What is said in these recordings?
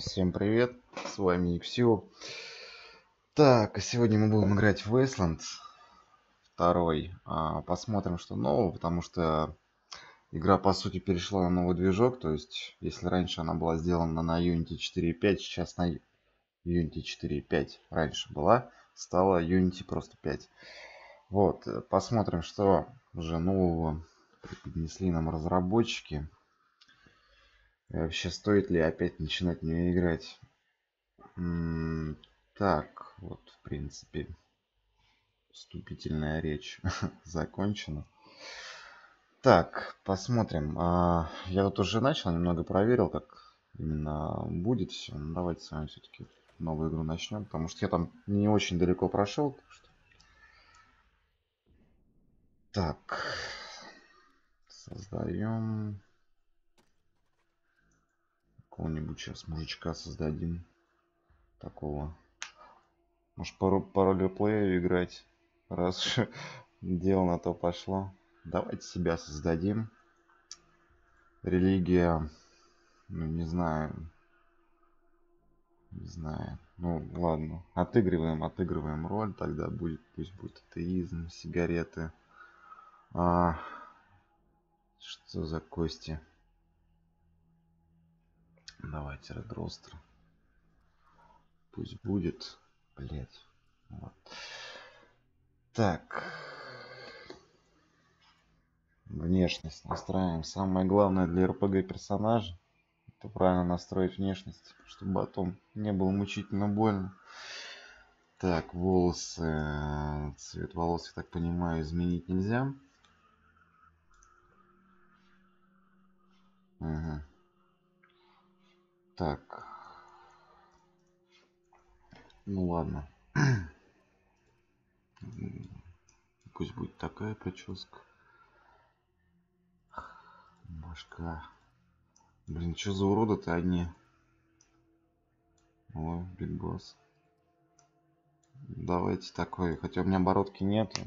Всем привет, с вами Иксио. Так, сегодня мы будем играть в Wasteland второй. А, посмотрим, что нового, потому что игра, по сути, перешла на новый движок. То есть, если раньше она была сделана на Unity 4.5, сейчас на Unity 4.5 раньше была, стала Unity просто 5. Вот, посмотрим, что уже нового преподнесли нам разработчики. Вообще, стоит ли опять начинать в нее играть? Так, вот, в принципе, вступительная речь закончена. Так, посмотрим. А, я тут уже начал, немного проверил, как именно будет все. Ну, давайте с вами все-таки новую игру начнем, потому что я там не очень далеко прошел. Так, что... так. создаем какого-нибудь сейчас мужичка создадим. Такого. Может по, по ролеплею играть. Раз дело на то пошло. Давайте себя создадим. Религия. Ну, не знаю. Не знаю. Ну, ладно. Отыгрываем, отыгрываем роль. Тогда будет, пусть будет атеизм, сигареты. А, что за кости? Давайте Red Roster. Пусть будет. Блять. Вот. Так. Внешность настраиваем. Самое главное для RPG персонажа это правильно настроить внешность, чтобы потом не было мучительно больно. Так, волосы. Цвет волос, я так понимаю, изменить нельзя. Угу. Так. Ну ладно. Пусть будет такая прическа. Башка. Блин, что за уроды-то одни? О, Биг Босс. Давайте такой. Хотя у меня бородки нет.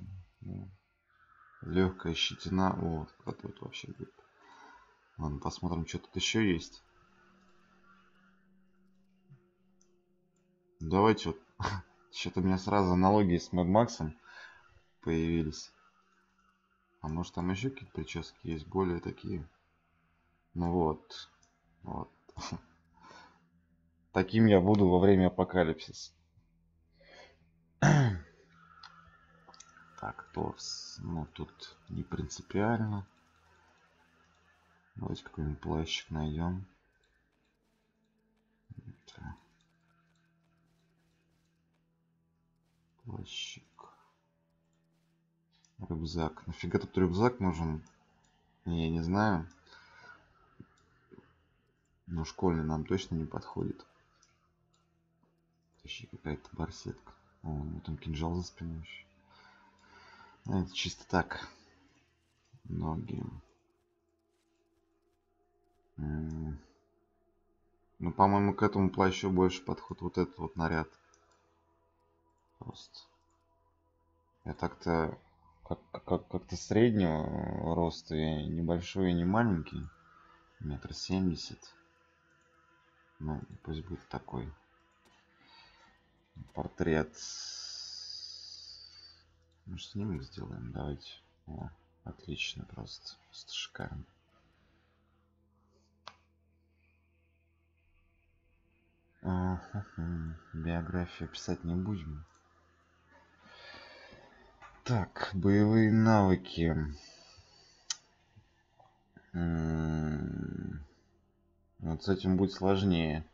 Легкая щетина. Вот, вот, вот вообще будет. Ладно, посмотрим, что тут еще есть. Давайте вот. Что-то у меня сразу аналогии с Mad Max появились. А может там еще какие-то прически есть более такие. Ну вот. Вот. Таким я буду во время апокалипсиса. Так, торс. Ну, тут не принципиально. Давайте какой-нибудь плащик найдем. Так. Плащик. Рюкзак. Нафига тут рюкзак нужен? Я не знаю. Но школьный нам точно не подходит. Еще какая-то барсетка. О, вот там кинжал за спиной еще. А, это чисто так. Ноги. Ну, по-моему, к этому плащу больше подход вот этот вот наряд. Просто. Я так-то как-то как, как среднего роста. Я небольшой и не маленький. Метр семьдесят. Ну, пусть будет такой. Портрет. Может, снимок сделаем? Давайте. О, отлично просто. Просто шикарно. Биографию писать не будем. Так, боевые навыки. Вот с этим будет сложнее.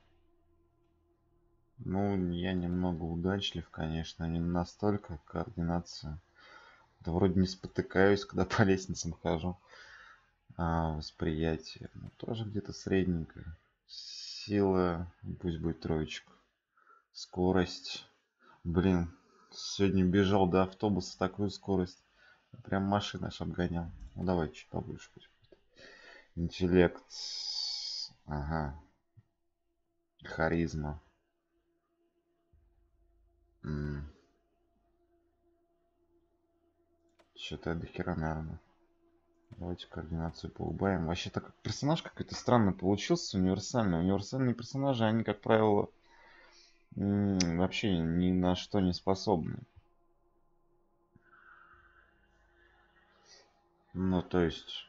Ну, я немного удачлив, конечно, не настолько координация. Да вроде не спотыкаюсь, когда по лестницам хожу. А, восприятие. Ну, тоже где-то средненькое. Сила, пусть будет троечка. Скорость. Блин, Сегодня бежал до автобуса такую скорость. Прям машина аж обгонял. Ну давай чуть побольше будет. Интеллект. Ага. Харизма. Что-то до хера, наверное. Давайте координацию поубавим. Вообще так как персонаж какой-то странный получился, универсальный. Универсальные персонажи, они, как правило, вообще ни на что не способны. Ну, то есть,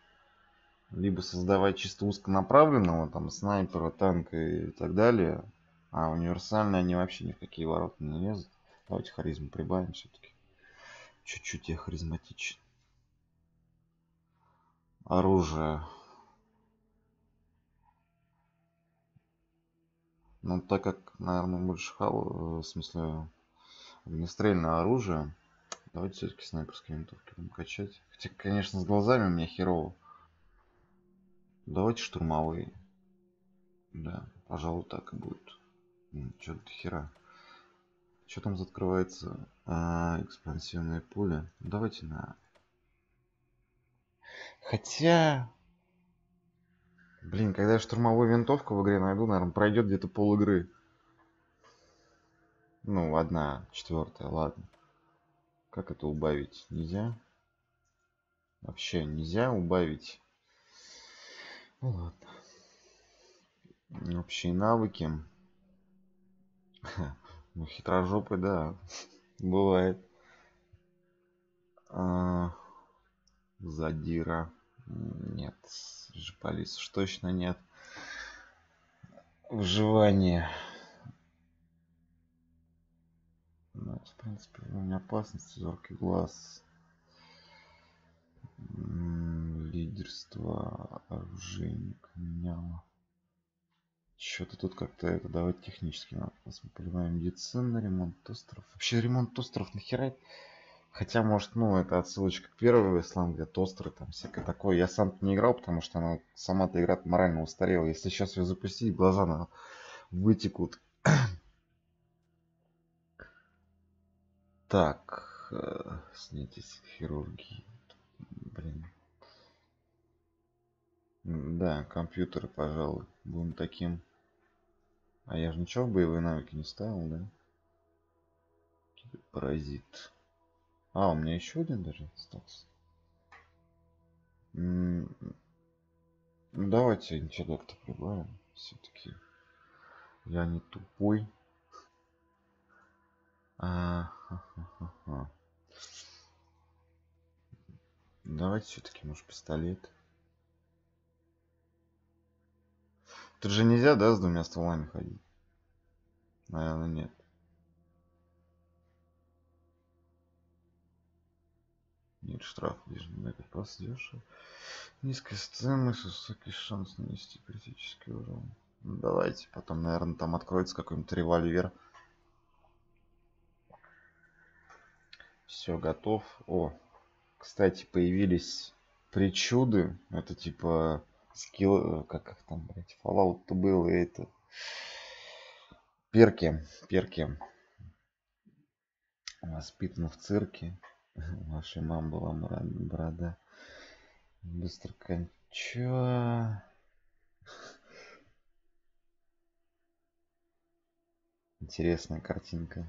либо создавать чисто узконаправленного, там, снайпера, танка и так далее, а универсальные они вообще ни в какие ворота не лезут. Давайте харизму прибавим все-таки. Чуть-чуть я харизматичен. Оружие. Ну, так как, наверное, больше хал, э, в смысле, огнестрельное оружие, давайте все-таки снайперские винтовки будем качать. Хотя, конечно, с глазами у меня херово. Давайте штурмовые. Да, пожалуй, так и будет. Что-то хера. Что там открывается? А, экспансивная пуля. Давайте на... Хотя... Блин, когда я штурмовую винтовку в игре найду, наверное, пройдет где-то пол игры. Ну, одна четвертая, ладно. Как это убавить? Нельзя? Вообще нельзя убавить. Ну ладно. Общие навыки. Ну, хитрожопый, да. Бывает. А, задира. Нет. Жополис уж точно нет. Выживание. Ну, в принципе, уровень опасности, зоркий глаз. Лидерство, оружейник, меняло. Что-то тут как-то это, давайте технически надо посмотрим. Медицина, ремонт тостеров. Вообще ремонт тостеров нахера? Хотя, может, ну, это отсылочка к первой ислам, где тостеры, там всякое такое. Я сам не играл, потому что она сама-то игра морально устарела. Если сейчас ее запустить, глаза на вытекут. Так, э, снятие хирургии. Блин. Да, компьютеры, пожалуй, будем таким. А я же ничего в боевые навыки не ставил, да? Паразит. А, у меня еще один даже остался. Ну, давайте интеллекта прибавим. Все-таки я не тупой. А, ха -ха -ха Давайте все-таки, может, пистолет. Тут же нельзя, да, с двумя стволами ходить? Наверное, нет. Нет штраф, лишь на как дешево. Низкая стоимость, высокий шанс нанести критический урон. Ну, давайте, потом, наверное, там откроется какой-нибудь револьвер. Все, готов. О, кстати, появились причуды. Это типа скилл, э, как их там, блядь, Fallout-то был, и это... Перки, перки. Воспитан в цирке. Вашей мам была борода. Быстро конча. Интересная картинка.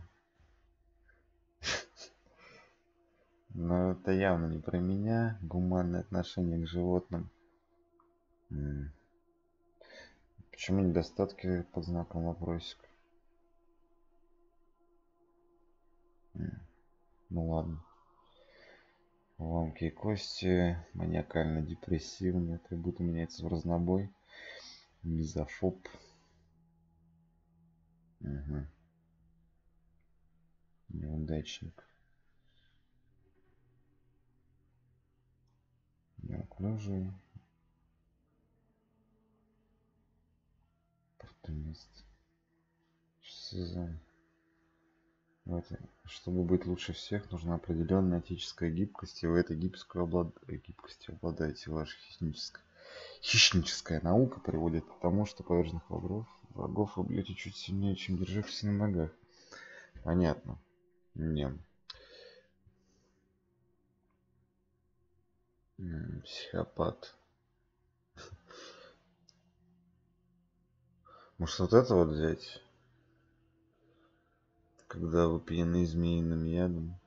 Но это явно не про меня. Гуманное отношение к животным. Почему недостатки под знаком вопросика? Ну ладно. Ломкие кости, маниакально-депрессивный, атрибуты меняются в разнобой. Мизофоб. Угу. Неудачник. Неуклюжий. Оппортунист. Сезон. Давайте, чтобы быть лучше всех, нужна определенная этическая гибкость, и вы этой гибкостью, облад... гибкостью обладаете. Ваша хищническая... хищническая наука приводит к тому, что поверженных врагов, врагов вы бьете чуть сильнее, чем державшись на ногах. Понятно. Не. Психопат. Может вот это вот взять? Когда вы пьяны змеиным ядом.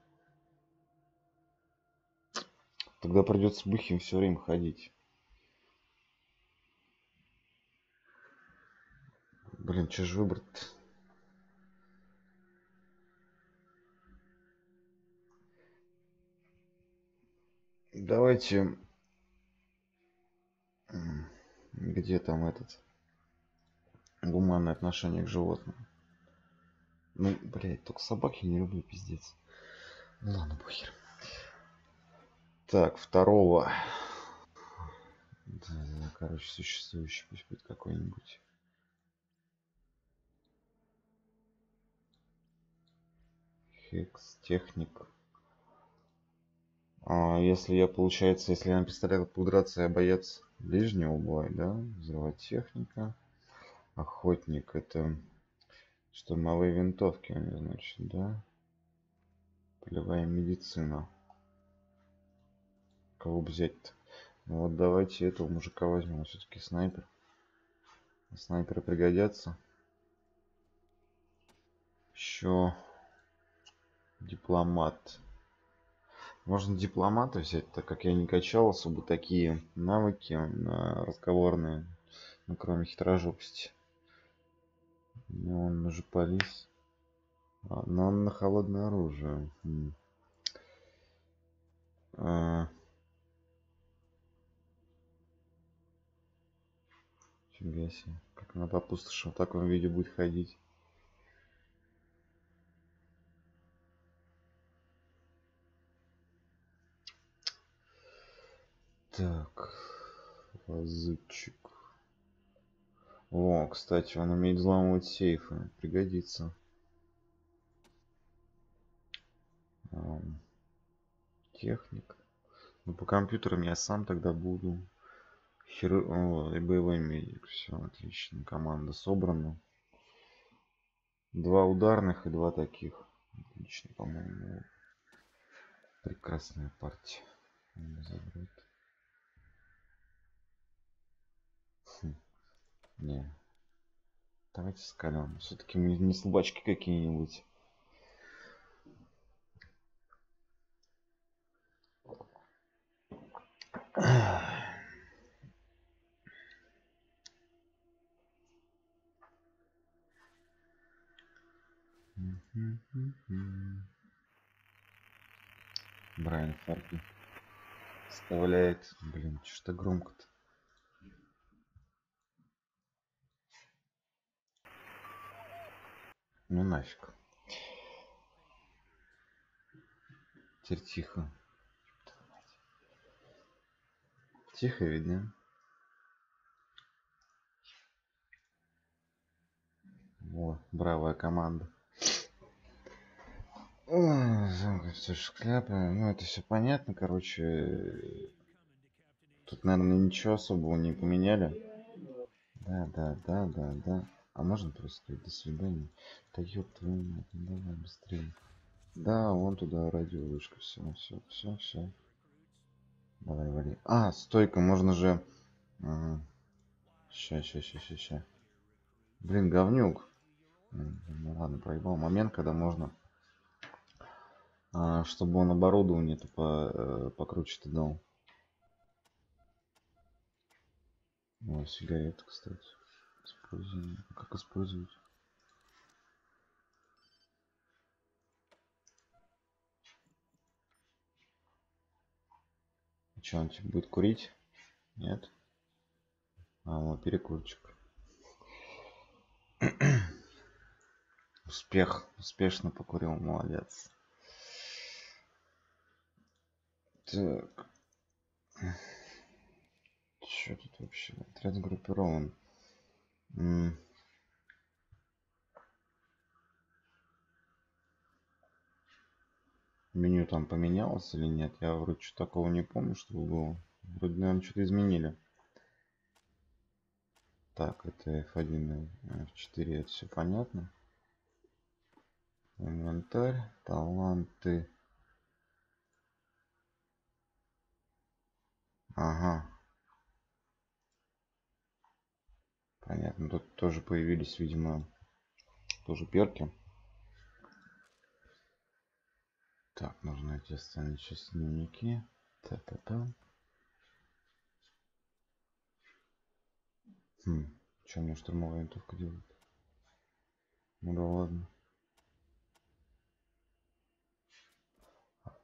Тогда придется бухим все время ходить. Блин, что же выбрать -то? Давайте... Где там этот? Гуманное отношение к животным. Ну, блядь, только собаки не люблю, пиздец. Ну ладно, похер. Так, второго. Да, короче, существующий пусть будет какой-нибудь. Хекс, техник. А, если я, получается, если я на пистолет буду драться, я боец ближнего боя, да? Взрывать техника. Охотник это штурмовые винтовки, они, значит, да? Полевая медицина. Кого взять-то? Ну вот давайте этого мужика возьмем. Все-таки снайпер. Снайперы пригодятся. Еще дипломат. Можно дипломата взять, так как я не качал особо такие навыки на разговорные, ну, кроме хитрожопости. Ну, он уже полис. А, но он на холодное оружие. А... Фига себе. Как на пустоши в таком виде будет ходить. Так, лазутчик. О, кстати, он умеет взламывать сейфы. Пригодится. Техник. Ну, по компьютерам я сам тогда буду. Хиру... О, и боевой медик. Все, отлично. Команда собрана. Два ударных и два таких. Отлично, по-моему. Прекрасная партия. Забрать. Не. Давайте скалем. Все-таки не, не слабачки какие-нибудь. Брайан Фарки вставляет. Блин, что громко-то. Ну нафиг. Теперь тихо. Тихо видно. О, бравая команда. Все шкляпы. Ну, это все понятно, короче. Тут, наверное, ничего особого не поменяли. Да, да, да, да, да. А можно просто сказать до свидания? Да ёб твою мать, ну давай быстрее. Да, вон туда радиовышка, все, все, все, все. Давай, вали. А, стойка, можно же... Ща, ща, ща, ща, ща. Блин, говнюк. Ну ладно, проебал момент, когда можно... А, чтобы он оборудование-то по, э, покруче-то дал. Ой, сигареты, кстати. Используем. Как использовать? Что, он типа будет курить? Нет? А, вот перекурчик. Успех. Успешно покурил. Молодец. Так. Что тут вообще? Отряд группирован. Меню там поменялось или нет? Я вроде что такого не помню, чтобы было. Вроде, наверное, что-то изменили. Так, это F1 и F4, это все понятно. Инвентарь, таланты. Ага. Понятно, тут тоже появились, видимо, тоже перки. Так, нужно эти остальные сейчас дневники. Та-та-та. Хм, что мне штурмовая винтовка делает? Ну да ладно.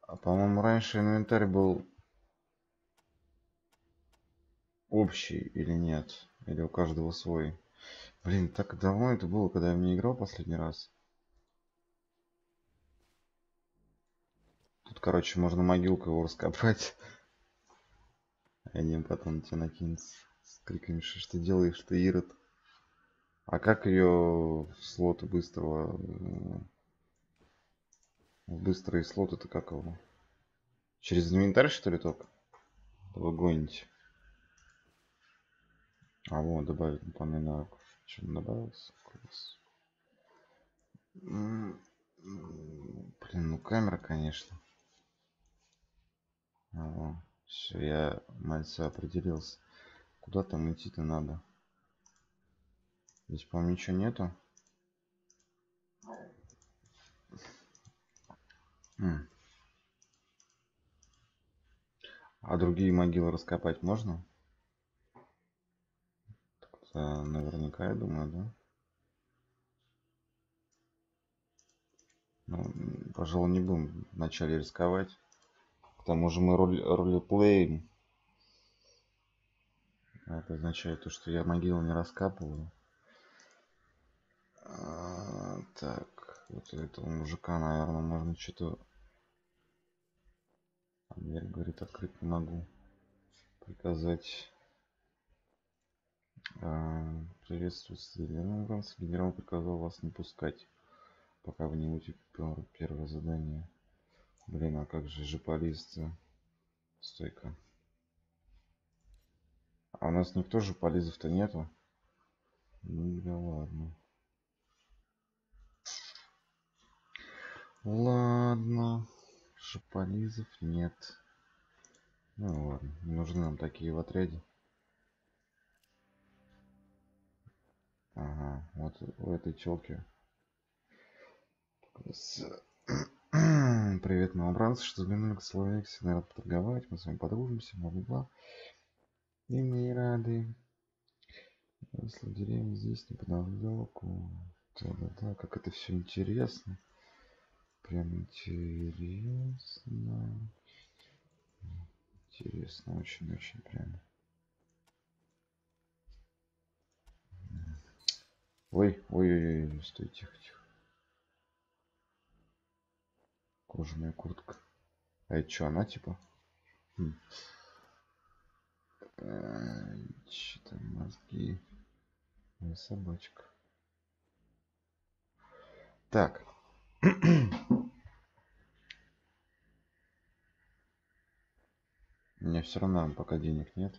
А по-моему раньше инвентарь был общий или нет? Или у каждого свой? Блин, так давно это было, когда я не играл последний раз. Тут, короче, можно могилку его раскопать. Они потом тебе накинутся с криками, что, что делаешь ты, Ирод. А как ее в слоты быстрого... Э, в быстрые слоты это как его? Через инвентарь, что ли, только? Вы гоните. А, вот, добавить дополнительный навык. Что добавился? Класс. Блин, ну камера, конечно. Ага. Все, я мальца определился. Куда там идти-то надо? Здесь, по-моему, ничего нету. А другие могилы раскопать можно? Это наверняка, я думаю, да? Ну, пожалуй, не будем вначале рисковать. К тому же мы роли, ролеплеем. Это означает то, что я могилу не раскапываю. А, так, вот этого мужика, наверное, можно что-то... А дверь, говорит, открыть не могу. Приказать... А, приветствую, генерал. Генерал приказал вас не пускать, пока вы не будете первое задание. Блин, а как же жополиз-то? Стойка. А у нас никто же полизов-то нету. Ну да ладно. Ладно. Шиполизов нет. Ну ладно, не нужны нам такие в отряде. Ага, вот у этой челки. Привет, новобранцы, что заглянули к Словексе, наверное, поторговать, мы с вами подружимся, бла-бла-бла. И мы рады. Если деревня здесь неподалеку. Да-да-да, как это все интересно. Прям интересно. Интересно, очень-очень прям. Ой, ой-ой-ой, стой, тихо, тихо. Кожаная куртка. А это что, она типа? Хм. Что там мозги? Моя собачка. Так. У меня все равно пока денег нет.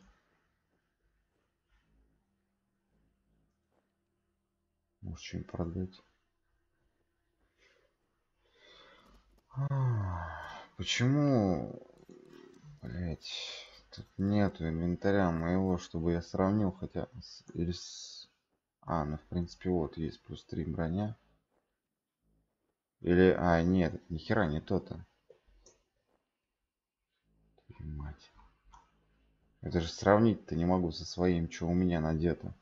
Может что-нибудь продать. Почему, блять, тут нету инвентаря моего, чтобы я сравнил хотя с, или с... А, ну в принципе вот есть плюс 3 броня. Или, а, нет, ни хера не то-то. Мать. Это же сравнить-то не могу со своим, что у меня надето.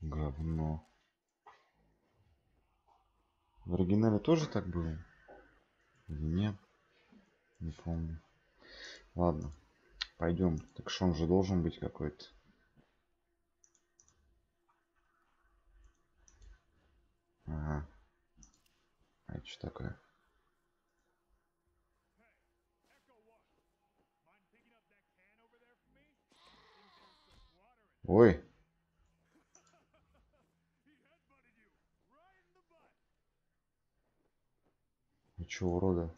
Говно. В оригинале тоже так было? Или нет? Не помню. Ладно. Пойдем. Так что он же должен быть какой-то. Ага. А это что такое? Ой. Вы чё?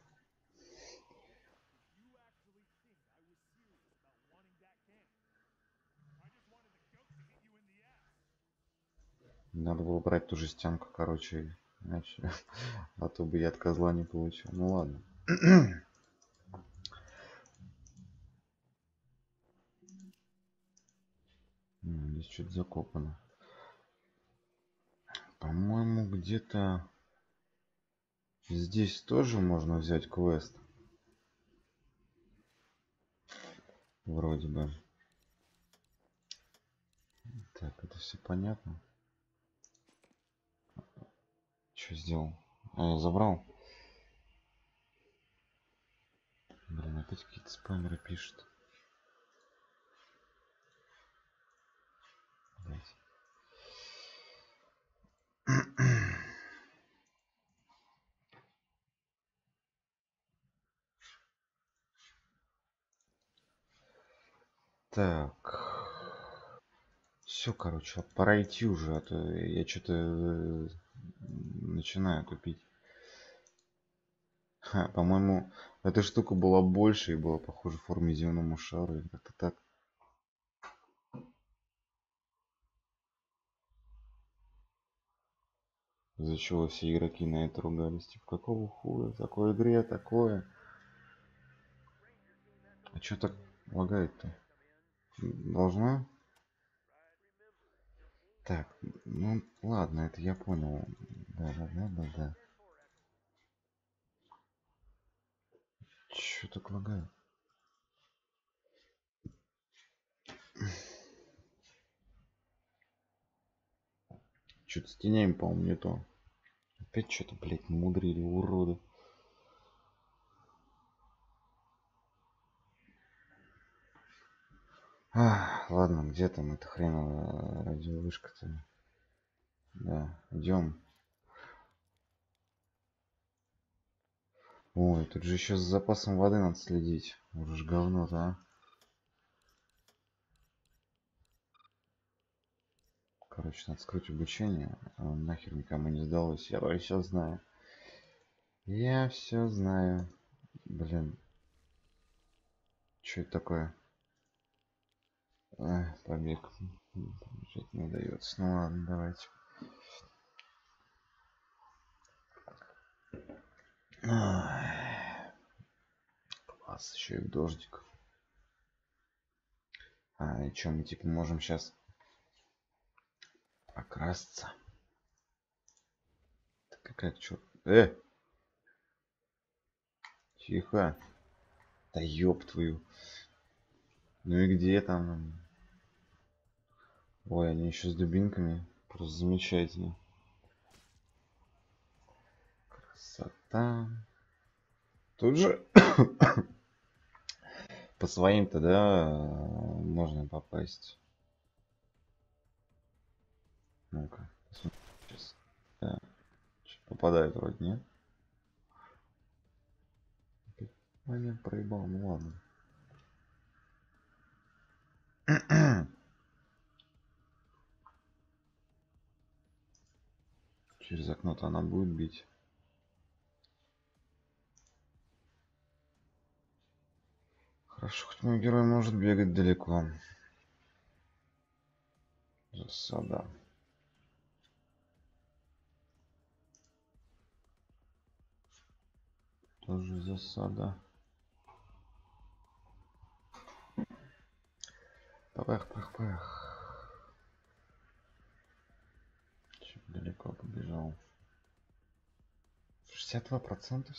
Надо было брать ту жестянку, короче, иначе, а то бы я от козла не получил. Ну ладно. Здесь что-то закопано. По-моему, где-то Здесь тоже можно взять квест. Вроде бы. Так, это все понятно. Что сделал? А, я забрал. Блин, опять какие-то спамеры пишут. Так. Все, короче, пора идти уже, а то я что-то э, начинаю тупить. По-моему, эта штука была больше и была похожа в форме земному шару. Как-то так. За чего все игроки на это ругались? Типа, какого хуя? Такой игре такое. А что так лагает-то? Должна? Так, ну ладно, это я понял. Да, да, да, да, да. Чё так лагает? Что-то с тенями, по-моему, не то. Опять что-то, блядь, мудрили, уроды. А, ладно, где там эта хреновая радиовышка-то? Да, идем. Ой, тут же еще с запасом воды надо следить. Уже ж говно-то, а. Короче, надо скрыть обучение. А нахер никому не сдалось. Я все знаю. Я все знаю. Блин. Что это такое? Побег. Побежать не удается. Ну ладно, давайте. Класс, еще и в дождик. А, и что, мы типа можем сейчас окраситься? какая черт? Э! Тихо. Да ёб твою. Ну и где там? Ой, они еще с дубинками. Просто замечательно. Красота. Тут же по своим-то, да, можно попасть. Ну-ка, сейчас. Да. Попадает вроде, нет? А, проебал, ну ладно. Через окно-то она будет бить. Хорошо, хоть мой герой может бегать далеко. Засада. Тоже засада. Пах, далеко побежал. 62 процента.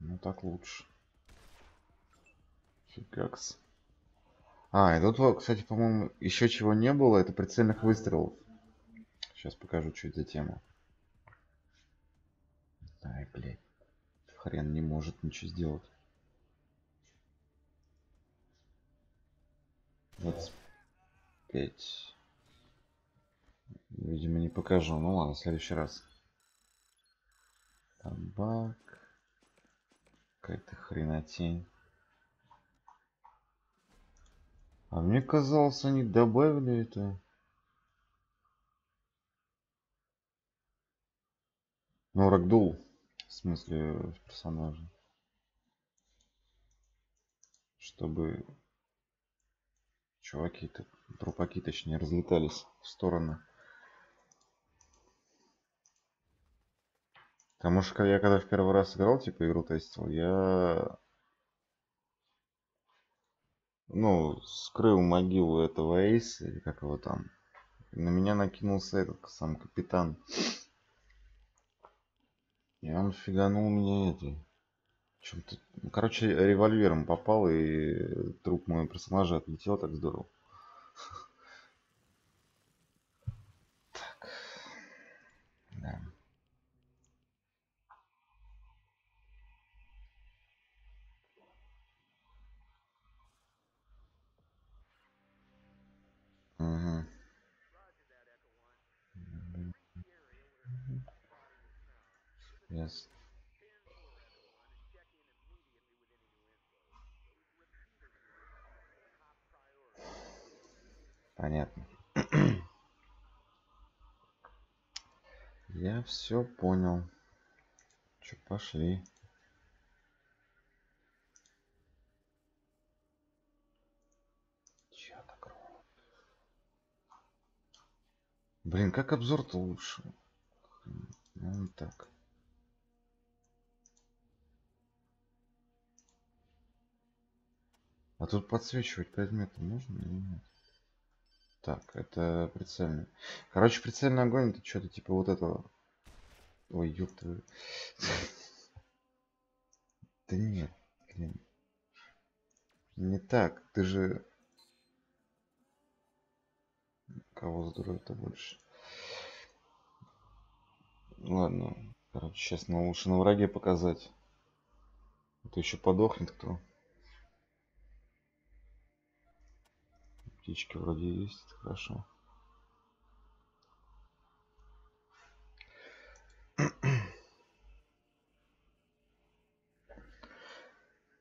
Ну так лучше. Фигакс. А, и тут, кстати, по-моему, еще чего не было, это прицельных выстрелов. Сейчас покажу, что это тема. Ай, блядь. Хрен не может ничего сделать. 25. Видимо, не покажу. Ну ладно, в следующий раз. Табак. Какая-то хренотень. А мне казалось, они добавили это. Ну, Рагдул. В смысле персонажа. Чтобы чуваки-то, трупаки точнее, разлетались в стороны. Потому что я когда в первый раз играл, типа, игру тестил, я... Ну, скрыл могилу этого Эйса, или как его там, На меня накинулся этот сам капитан. И он фиганул меня этой. Чем-то... ну, Короче, револьвером попал, и труп моего персонажа отлетел так здорово. Так. Да. Мгм. Ясно. Понятно. Я все понял. Че, пошли. Чё так? Блин, как обзор-то лучше? Ну, так. А тут подсвечивать предметы можно или нет? Так, это прицельный. Короче, прицельный огонь это что-то типа вот этого. Ой, ёпта. Да нет, блин. Не так, ты же... Кого здоровье-то больше? Ладно, короче, сейчас на лучше на враге показать. Это еще подохнет кто. Птички вроде есть, хорошо.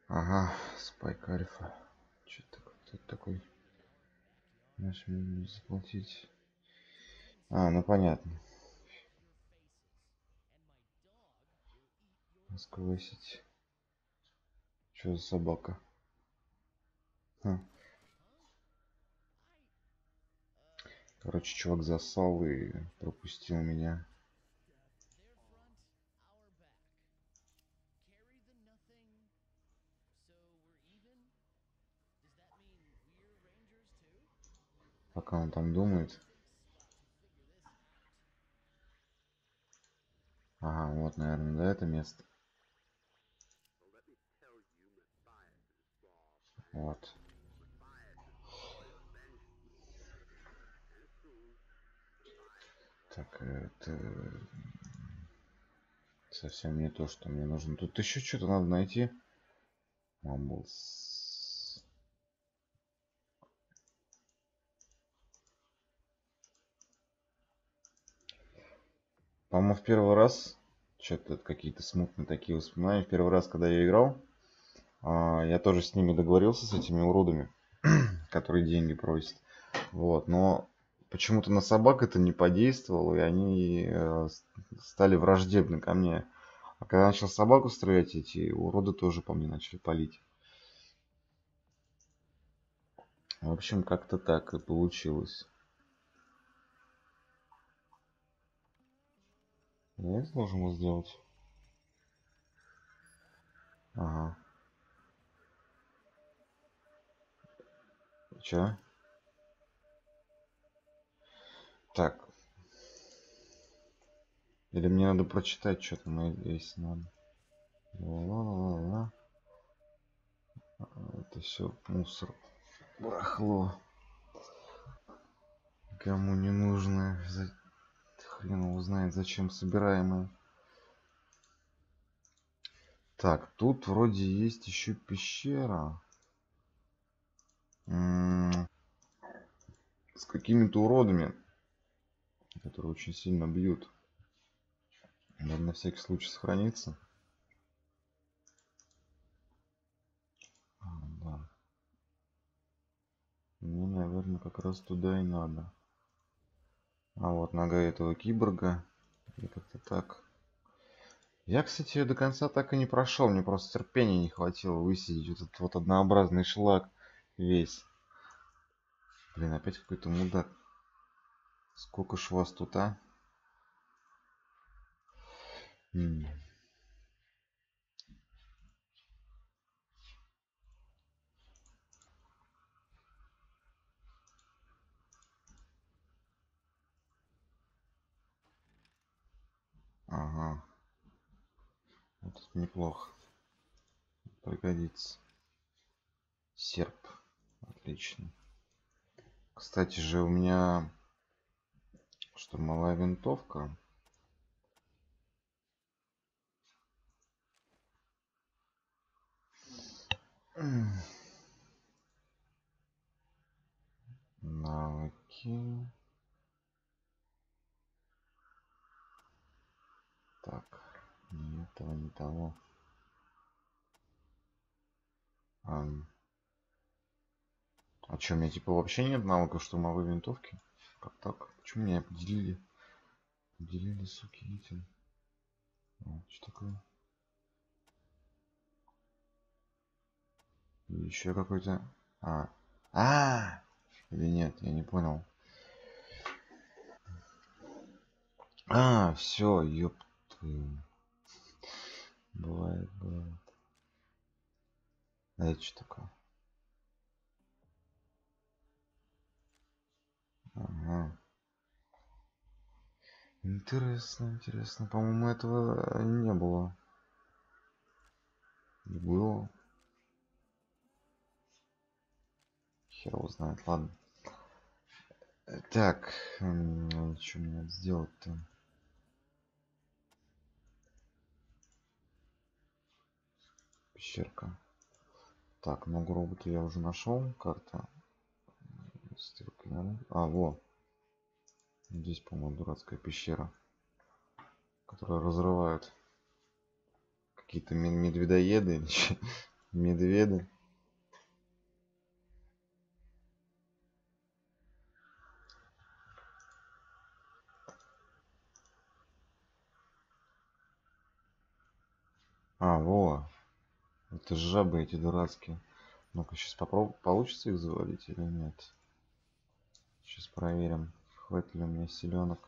Ага, спайк альфа. Что такое? Кто такой? Наш минус заплатить. А, ну понятно. Сквозить. Что за собака? Хм. Короче, чувак засал и пропустил меня. Пока он там думает. Ага, вот, наверное, да, это место. Вот. Так, это совсем не то, что мне нужно. Тут еще что-то надо найти. Мамблс. По-моему, в первый раз, что-то какие-то смутные такие воспоминания, в первый раз, когда я играл, а, я тоже с ними договорился, с этими уродами, которые деньги просят. Вот, но почему-то на собак это не подействовало, и они э, стали враждебны ко мне. А когда начал собаку стрелять, эти уроды тоже по мне начали палить. В общем, как-то так и получилось. Я это должен был сделать. Ага. Чё? Так. Или мне надо прочитать что-то, но если надо. Ла-ла-ла-ла. Это все мусор. Барахло. Кому не нужно. За... Хрен его знает, зачем собираемое. Так, тут вроде есть еще пещера. М -м с какими-то уродами которые очень сильно бьют. Надо на всякий случай сохраниться. А, да. Мне, наверное, как раз туда и надо. А вот нога этого киборга. Или как-то так. Я, кстати, ее до конца так и не прошел. Мне просто терпения не хватило высидеть этот вот однообразный шлак весь. Блин, опять какой-то мудак. Сколько ж вас тут, а? Ага. Вот это неплохо. Пригодится. Серп. Отлично. Кстати же, у меня штурмовая винтовка. Навыки. Так, не этого, не того. А, а что, у типа вообще нет навыков штурмовой винтовки? Как так? Почему меня поделили? Поделили, суки, этим. А, что такое? Еще какой-то... А. А! Или нет, я не понял. А, все, ёп Бывает, бывает. А это что такое? Ага. Интересно, интересно. По-моему, этого не было. Не было. Хер его знает. Ладно. Так, что мне надо сделать-то? пещерка. Так, много робота я уже нашел. Карта. А, во. Здесь, по-моему, дурацкая пещера. Которая разрывает какие-то медведоеды или медведы. А, во. Это жабы эти дурацкие. Ну-ка, сейчас попробуем, получится их завалить или нет. Сейчас проверим, хватит ли у меня селенок.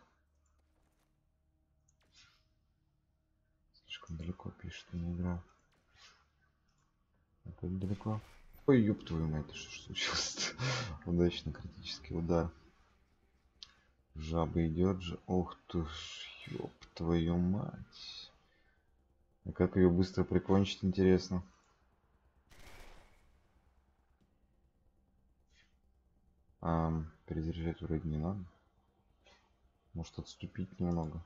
Слишком далеко пишет мне игра. Опять далеко. Ой, ёб твою мать, что ж случилось Удачный критический удар. Жаба идет же. Ох ты ж, ёб твою мать. А как ее быстро прикончить, интересно. А, перезаряжать вроде не надо. Может отступить немного.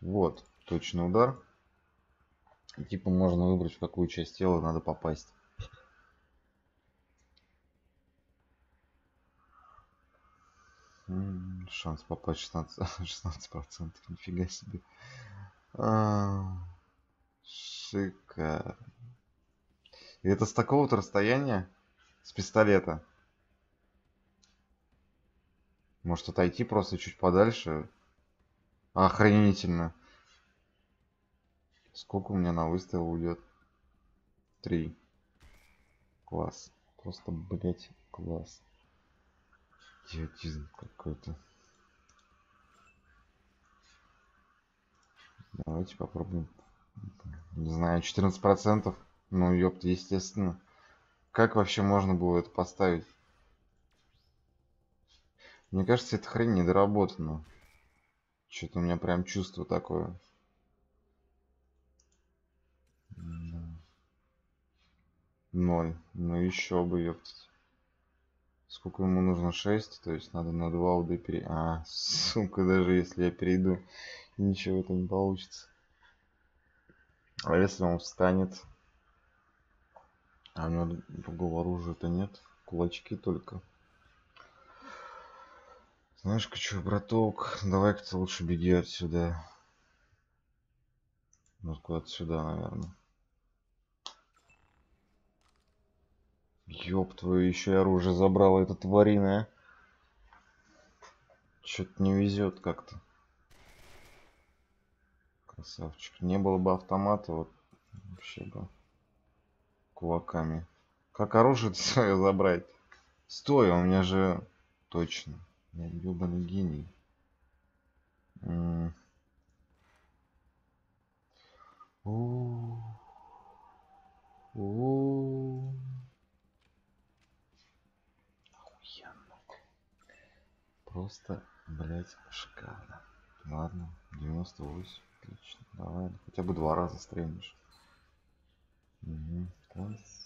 Вот, точный удар. И, типа можно выбрать, в какую часть тела надо попасть. Шанс попасть 16, 16 процентов. Нифига себе. А, шикарно. И это с такого-то расстояния? С пистолета? Может отойти просто чуть подальше? Охренительно. Сколько у меня на выстрел уйдет? Три. Класс. Просто, блять, класс. Идиотизм какой-то. Давайте попробуем. Не знаю, 14 процентов. Ну, ёпт, естественно. Как вообще можно было это поставить? Мне кажется, эта хрень недоработана. Что-то у меня прям чувство такое. Ноль. Ну еще бы, ёптать. Сколько ему нужно? 6, то есть надо на 2 УД перейти. А, сука, даже если я перейду, ничего это не получится. А если он встанет? А у него другого оружия-то нет. Кулачки только. Знаешь-ка что, браток, давай-ка ты лучше беги отсюда. Ну, куда-то сюда, наверное. Ёб твою, еще и оружие забрал эта тварина. Что-то не везет как-то. Красавчик. Не было бы автомата, вот вообще бы кулаками. Как оружие свое забрать? Стой, у меня же точно. Я ебаный гений. М -м -м Просто, блять, шикарно. Ладно, 98. Отлично. Давай, хотя бы два раза стрельнешь. Угу, класс.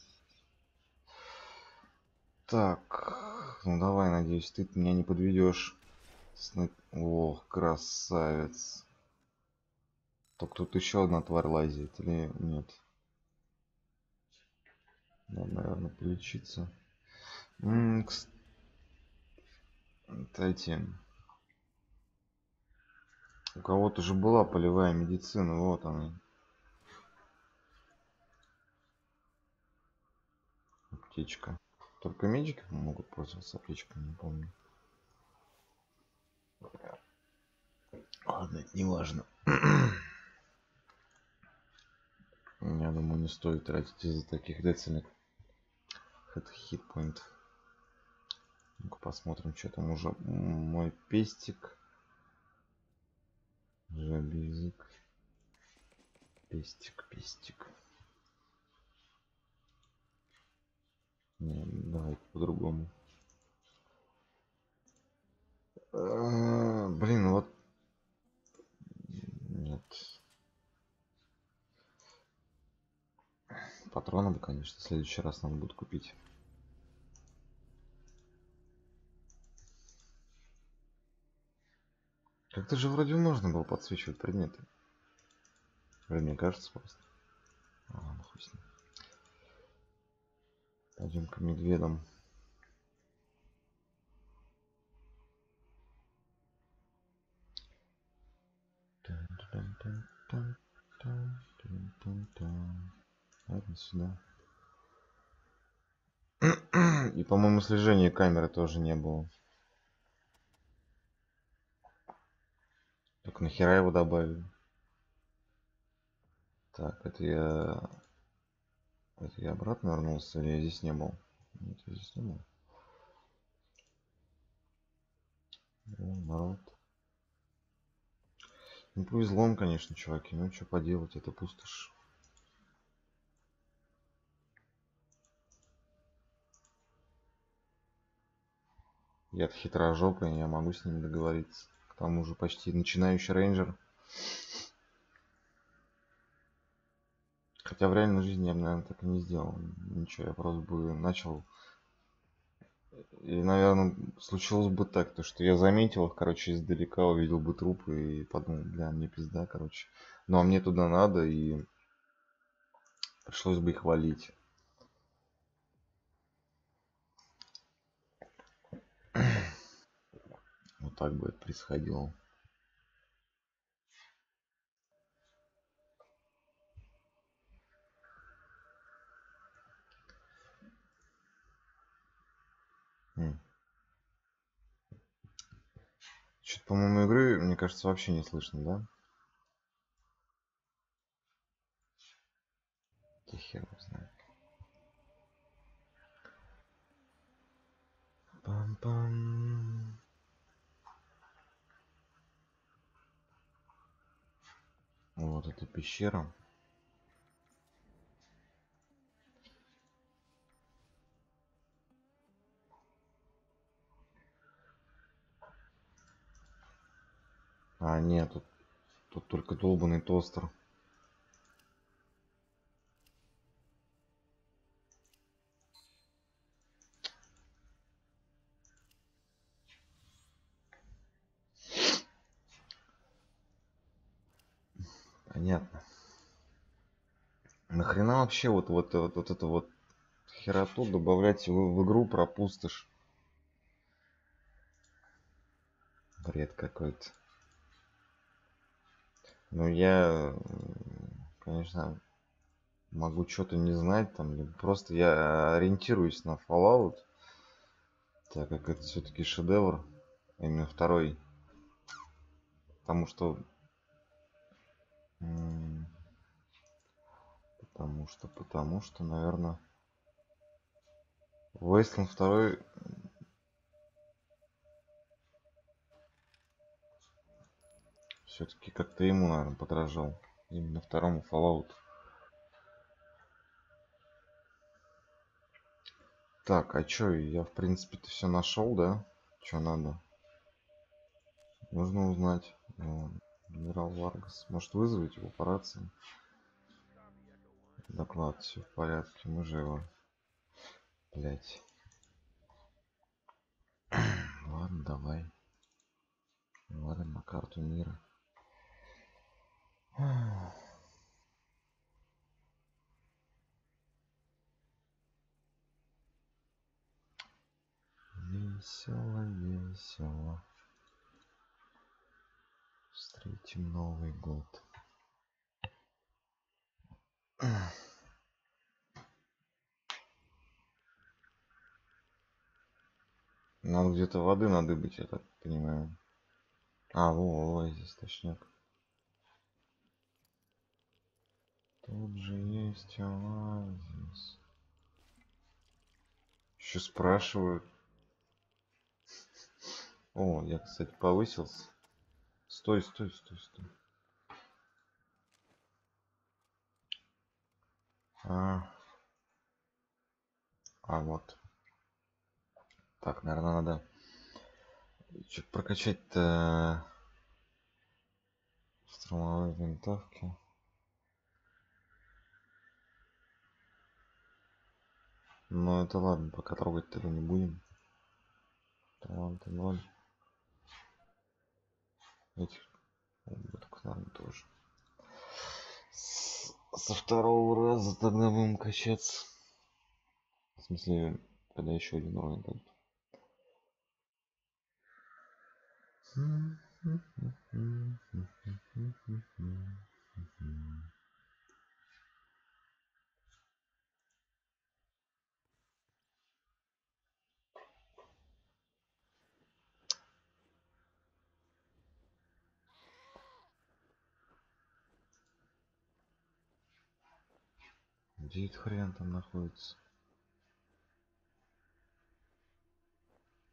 Так, ну давай, надеюсь, ты меня не подведешь. Снайп... Ох, красавец. Только тут еще одна тварь лазит или нет? Надо, наверное, полечиться. -м, кстати, у кого-то же была полевая медицина, вот она. Аптечка. Только медики могут пользоваться аптечкой, не помню. Ладно, не важно. Я думаю, не стоит тратить из-за таких децельных хитпоинтов. Ну-ка посмотрим, что там уже мой пестик. Железик. Пестик, пестик. Не, давай по-другому. А, блин, ну вот. Нет. Патроны бы, конечно, в следующий раз надо будет купить. Как-то же вроде можно было подсвечивать предметы. Мне кажется просто. Ну хуй с ним. Пойдем к медведам. Ладно, сюда. И, по-моему, слежения камеры тоже не было. Так нахера его добавили? Так, это я это я обратно вернулся или я здесь не был? Нет, я здесь не был. О, народ. Ну повезло им, конечно, чуваки. Ну что поделать, это пустошь. Я-то хитрожопый, я могу с ним договориться. К тому же почти начинающий рейнджер. Хотя в реальной жизни я бы, наверное, так и не сделал. Ничего, я просто бы начал... И, наверное, случилось бы так, то что я заметил их, короче, издалека, увидел бы трупы и подумал, бля, мне пизда, короче. Ну, а мне туда надо, и пришлось бы их валить. Вот так бы это происходило. Что-то, по-моему, игры, мне кажется, вообще не слышно, да? Ты хер знает. Пам-пам. Вот эта пещера. А, нет, тут, тут только долбанный тостер. Понятно. Нахрена вообще вот, вот, вот, вот это вот хероту добавлять в, в игру про пустошь? Бред какой-то. Ну, я, конечно, могу что-то не знать там, либо просто я ориентируюсь на Fallout, так как это все-таки шедевр, именно второй, потому что, потому что, потому что, наверное, Wasteland 2 Все-таки как-то ему, наверное, подражал. Именно второму Fallout. Так, а чё, я в принципе-то все нашел, да? Что надо? Нужно узнать. Ну, генерал Варгас. Может вызвать его по рации? Доклад, все в порядке, мы живы. Блять. Ладно, давай. Валим на карту мира. Весело, весело. Встретим Новый год. Надо где-то воды надыбыть, я так понимаю. А, во, во, здесь точняк. Тут же есть оазис. Еще спрашивают. О, я, кстати, повысился. Стой, стой, стой, стой. А, а вот. Так, наверное, надо что-то прокачать-то штурмовые винтовки. Ну это ладно, пока трогать тогда не будем. Таланты ноль. Этих ублюдков, наверное, тоже. С со второго раза тогда будем качаться. В смысле, когда еще один уровень дадут. Где этот хрен там находится?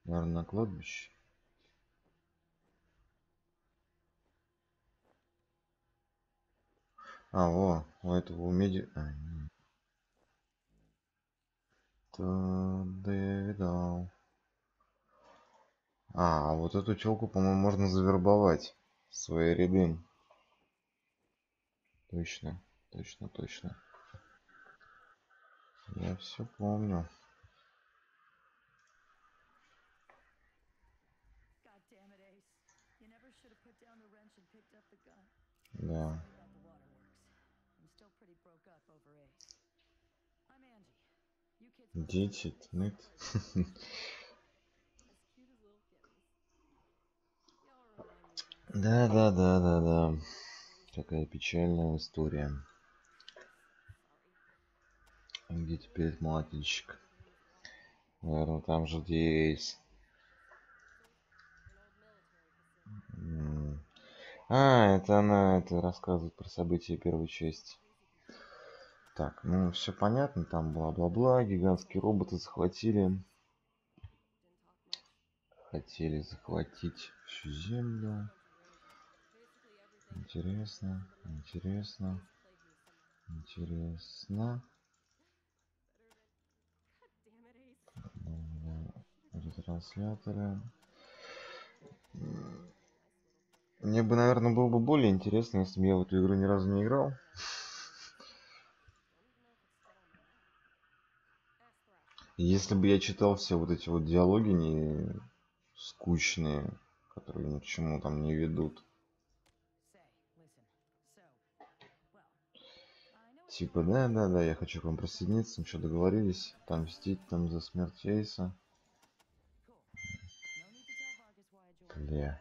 Наверное, на кладбище. А, во, у этого у меди... А, нет. видал. А, вот эту челку, по-моему, можно завербовать в свои ряды. Точно, точно, точно. Я все помню. Да. Десять нет. Да, да, да, да, да. Такая печальная история. Где теперь молотильщик? Наверное, там же здесь. А, это она это рассказывает про события первой части. Так, ну все понятно, там бла-бла-бла, гигантские роботы захватили. Хотели захватить всю землю. Интересно, интересно, интересно. Ретрансляторы. Мне бы, наверное, было бы более интересно, если бы я в эту игру ни разу не играл. Если бы я читал все вот эти вот диалоги не скучные, которые ни к чему там не ведут. Типа, да, да, да, я хочу к вам присоединиться, мы что договорились, там мстить там за смерть Эйса. Бля.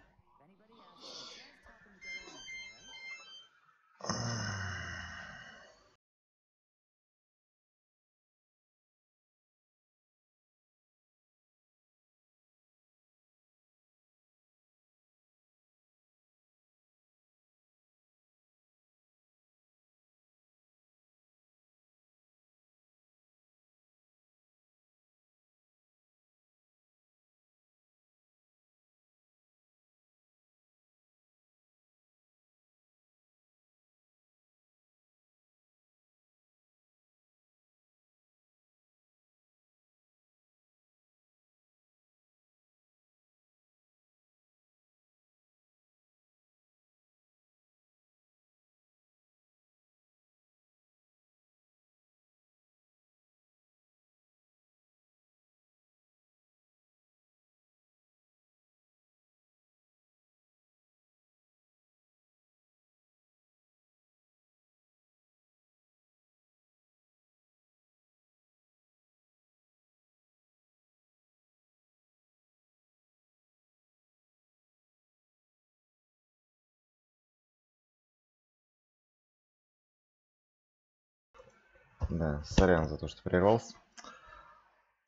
Да, сорян за то, что прервался.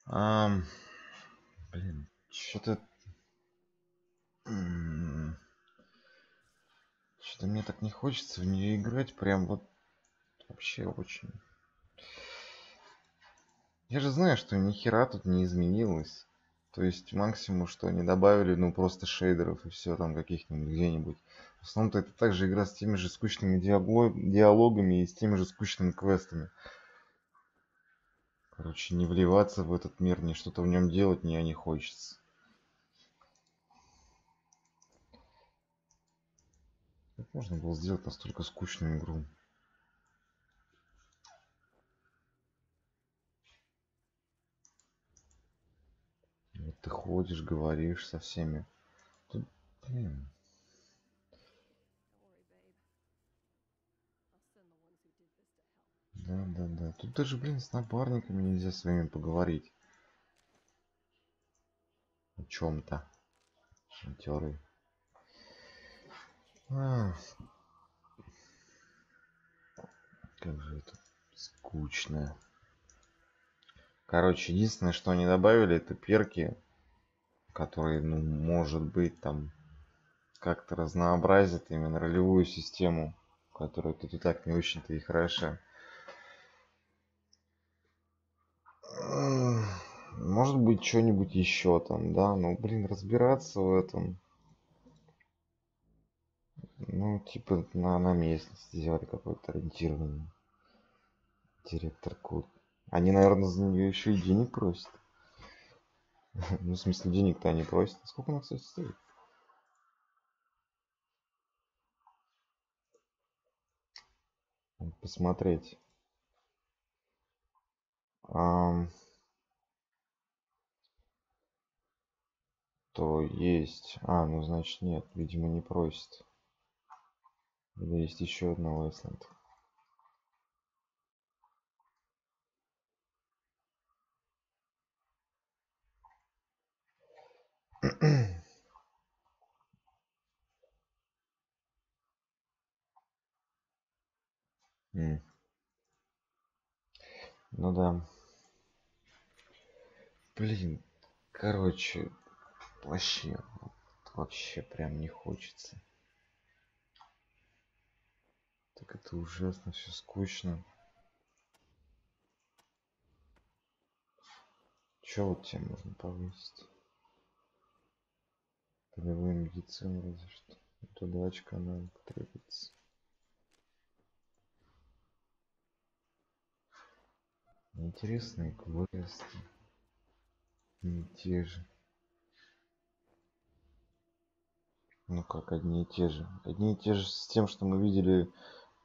А, блин, что-то... Что-то мне так не хочется в нее играть. Прям вот вообще очень. Я же знаю, что ни хера тут не изменилось. То есть максимум, что они добавили, ну просто шейдеров и все там каких-нибудь где-нибудь. В основном-то это также игра с теми же скучными диалогами и с теми же скучными квестами. Короче, не вливаться в этот мир, ни что-то в нем делать мне не хочется. Как можно было сделать настолько скучную игру? Вот ты ходишь, говоришь со всеми. Тут, блин. Да, да, да. Тут даже, блин, с напарниками нельзя с вами поговорить. О чем-то. Матерый. А. Как же это скучно. Короче, единственное, что они добавили, это перки, которые, ну, может быть, там как-то разнообразят именно ролевую систему, которая тут и так не очень-то и хороша. Может быть, что-нибудь еще там, да, ну, блин, разбираться в этом. Ну, типа на, на местность сделать какое-то ориентирование. Директор код. Они, наверное, за нее еще и денег просят. Ну, в смысле, денег-то они просят. Сколько она, кстати, стоит? Посмотреть. То есть... А, ну, значит, нет. Видимо, не просит. Или есть еще одна Westland. Ну да. Блин, короче, вообще, вообще прям не хочется. Так это ужасно, все скучно. Че вот тебе можно повысить? Полевую медицину разве что. Туда очка нам потребуется. Интересные квесты. Не те же. Ну как одни и те же. Одни и те же с тем, что мы видели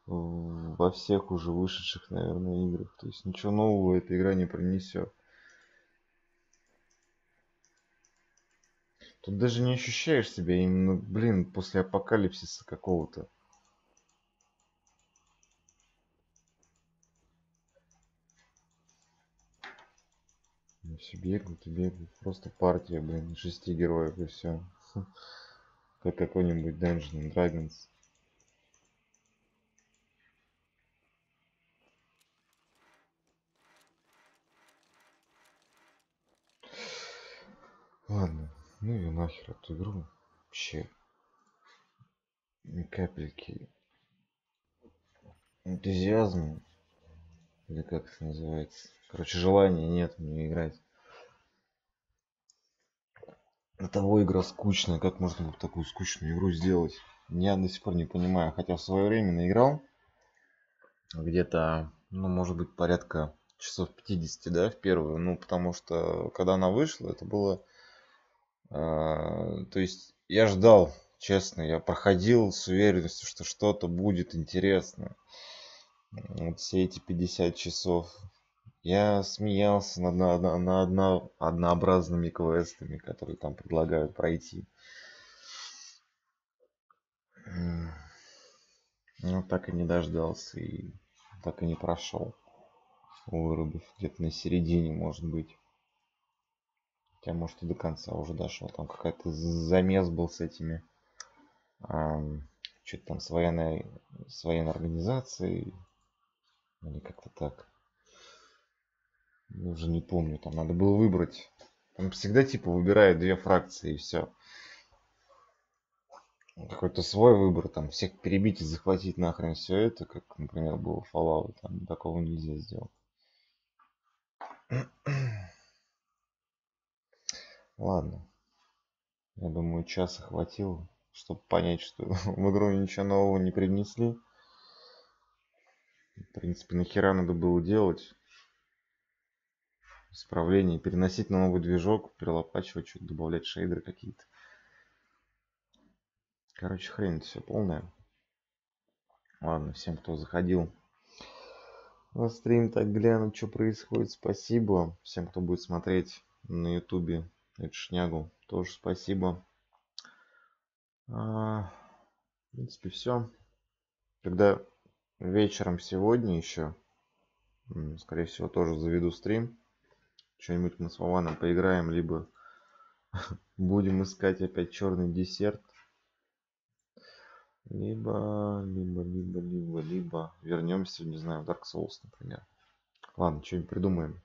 во всех уже вышедших, наверное, играх. То есть ничего нового эта игра не принесет. Тут даже не ощущаешь себя именно, блин, после апокалипсиса какого-то. Все бегают и бегают. Просто партия, блин, шести героев и все. Как какой-нибудь Dungeon Dragons. Ладно, ну и нахер эту игру. Вообще. Ни капельки энтузиазма. Или как это называется. Короче, желания нет мне играть. До того игра скучная. Как можно вот такую скучную игру сделать? Я до сих пор не понимаю. Хотя в свое время наиграл. Где-то, ну, может быть, порядка часов 50, да, в первую. Ну, потому что, когда она вышла, это было а, то есть я ждал, честно, я проходил с уверенностью, что что-то будет интересно. Вот все эти 50 часов. Я смеялся над, над, над, над однообразными квестами, которые там предлагают пройти. Но так и не дождался и так и не прошел. Вырубив где-то на середине, может быть. Хотя, может, и до конца уже дошел. Там какая-то замес был с этими. Что-то там с военной, с военной организацией. Или как-то так. Уже не помню, там надо было выбрать. Он всегда типа выбирает две фракции и все. Какой-то свой выбор, там всех перебить и захватить нахрен все это, как, например, было в Fallout, там такого нельзя сделать. Ладно. Я думаю, часа хватило, чтобы понять, что в игру ничего нового не принесли. В принципе, нахера надо было делать исправление, переносить на новый движок, перелопачивать, что-то добавлять шейдеры какие-то. Короче, хрень все полная. Ладно, всем, кто заходил на стрим, так глянуть, что происходит, спасибо. Всем, кто будет смотреть на ютубе эту шнягу, тоже спасибо. А, в принципе, все. Когда вечером сегодня еще, скорее всего, тоже заведу стрим что-нибудь мы с Вованом поиграем, либо будем искать опять черный десерт. Либо, либо, либо, либо, либо вернемся, не знаю, в Dark Souls, например. Ладно, что-нибудь придумаем.